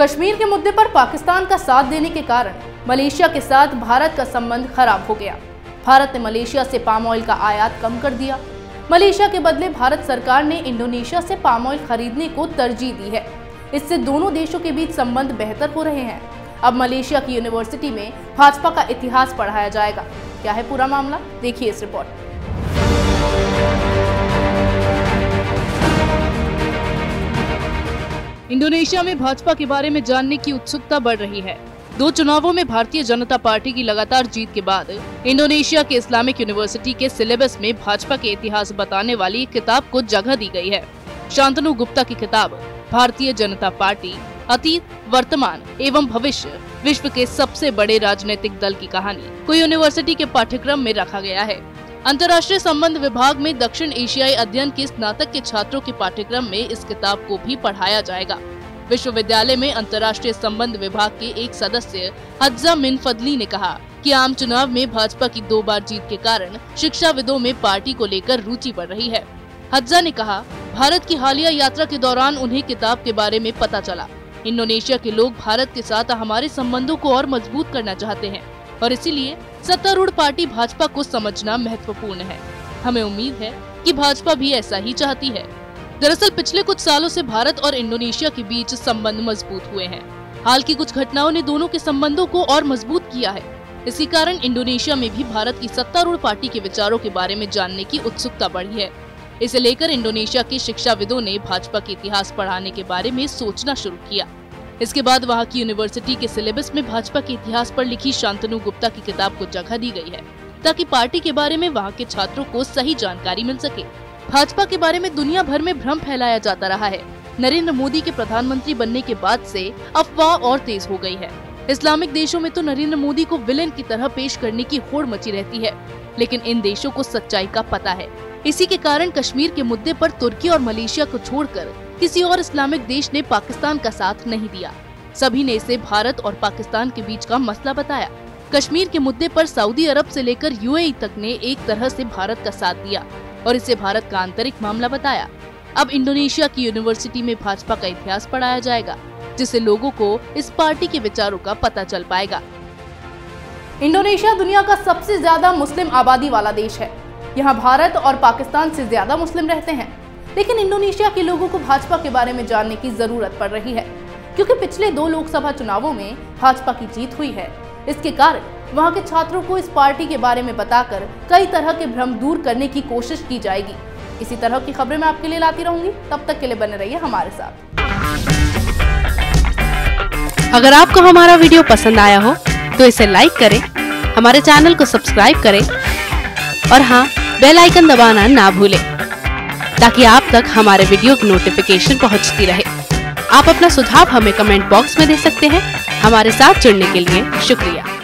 कश्मीर के मुद्दे पर पाकिस्तान का साथ देने के कारण मलेशिया के साथ भारत का संबंध खराब हो गया। भारत ने मलेशिया से पाम ऑयल का आयात कम कर दिया। मलेशिया के बदले भारत सरकार ने इंडोनेशिया से पाम ऑयल खरीदने को तरजीह दी है। इससे दोनों देशों के बीच संबंध बेहतर हो रहे हैं। अब मलेशिया की यूनिवर्सिटी में भाजपा का इतिहास पढ़ाया जाएगा। क्या है पूरा मामला? देखिए इस रिपोर्ट। इंडोनेशिया में भाजपा के बारे में जानने की उत्सुकता बढ़ रही है। दो चुनावों में भारतीय जनता पार्टी की लगातार जीत के बाद इंडोनेशिया के इस्लामिक यूनिवर्सिटी के सिलेबस में भाजपा के इतिहास बताने वाली किताब को जगह दी गई है। शांतनु गुप्ता की किताब, भारतीय जनता पार्टी, अतीत, वर्तमान एवं भविष्य, विश्व के सबसे बड़े राजनीतिक दल की कहानी, को यूनिवर्सिटी के पाठ्यक्रम में रखा गया है। अंतर्राष्ट्रीय संबंध विभाग में दक्षिण एशियाई अध्ययन के स्नातक के छात्रों के पाठ्यक्रम में इस किताब को भी पढ़ाया जाएगा। विश्वविद्यालय में अंतर्राष्ट्रीय संबंध विभाग के एक सदस्य, हज्जा मिन फदली ने कहा कि आम चुनाव में भाजपा की दो बार जीत के कारण शिक्षाविदों में पार्टी को लेकर रुचि बढ़ रही है। हज्जा ने कहा, भारत की हालिया यात्रा के दौरान उन्हें किताब के बारे में पता चला। इंडोनेशिया के लोग भारत के साथ हमारे संबंधों को और मज़बूत करना चाहते हैं। और इसीलिए सत्तारूढ़ पार्टी भाजपा को समझना महत्वपूर्ण है। हमें उम्मीद है कि भाजपा भी ऐसा ही चाहती है। दरअसल पिछले कुछ सालों से भारत और इंडोनेशिया के बीच संबंध मज़बूत हुए हैं। हाल की कुछ घटनाओं ने दोनों के संबंधों को और मज़बूत किया है। इसी कारण इंडोनेशिया में भी भारत की सत्तारूढ़ पार्टी के विचारों के बारे में जानने की उत्सुकता बढ़ी है। इसे लेकर इंडोनेशिया के शिक्षाविदों ने भाजपा के इतिहास पढ़ाने के बारे में सोचना शुरू किया। इसके बाद वहाँ की यूनिवर्सिटी के सिलेबस में भाजपा के इतिहास पर लिखी शांतनु गुप्ता की किताब को जगह दी गई है, ताकि पार्टी के बारे में वहाँ के छात्रों को सही जानकारी मिल सके। भाजपा के बारे में दुनिया भर में भ्रम फैलाया जाता रहा है। नरेंद्र मोदी के प्रधानमंत्री बनने के बाद से अफवाह और तेज हो गई है। इस्लामिक देशों में तो नरेंद्र मोदी को विलेन की तरह पेश करने की होड़ मची रहती है, लेकिन इन देशों को सच्चाई का पता है। इसी के कारण कश्मीर के मुद्दे पर तुर्की और मलेशिया को छोड़कर किसी और इस्लामिक देश ने पाकिस्तान का साथ नहीं दिया। सभी ने इसे भारत और पाकिस्तान के बीच का मसला बताया। कश्मीर के मुद्दे पर सऊदी अरब से लेकर यूएई तक ने एक तरह से भारत का साथ दिया और इसे भारत का आंतरिक मामला बताया। अब इंडोनेशिया की यूनिवर्सिटी में भाजपा का इतिहास पढ़ाया जाएगा, जिससे लोगों को इस पार्टी के विचारों का पता चल पाएगा। इंडोनेशिया दुनिया का सबसे ज़्यादा मुस्लिम आबादी वाला देश है। यहाँ भारत और पाकिस्तान से ज़्यादा मुस्लिम रहते हैं। लेकिन इंडोनेशिया के लोगों को भाजपा के बारे में जानने की ज़रूरत पड़ रही है, क्योंकि पिछले दो लोकसभा चुनावों में भाजपा की जीत हुई है। इसके कारण वहाँ के छात्रों को इस पार्टी के बारे में बताकर कई तरह के भ्रम दूर करने की कोशिश की जाएगी। इसी तरह की खबरें मैं आपके लिए लाती रहूँगी। तब तक के लिए बने रहिए हमारे साथ। अगर आपको हमारा वीडियो पसंद आया हो तो इसे लाइक करें, हमारे चैनल को सब्सक्राइब करें, और हाँ बेल आइकन दबाना ना भूलें। ताकि आप तक हमारे वीडियो की नोटिफिकेशन पहुँचती रहे। आप अपना सुझाव हमें कमेंट बॉक्स में दे सकते हैं। हमारे साथ जुड़ने के लिए शुक्रिया।